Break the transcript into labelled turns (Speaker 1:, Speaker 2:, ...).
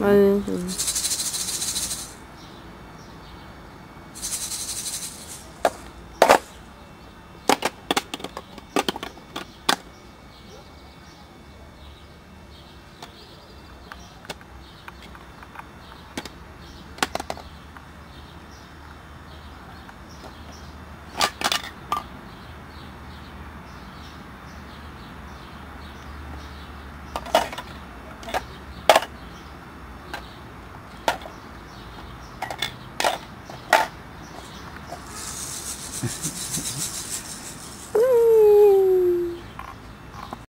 Speaker 1: 嗯。フフフ。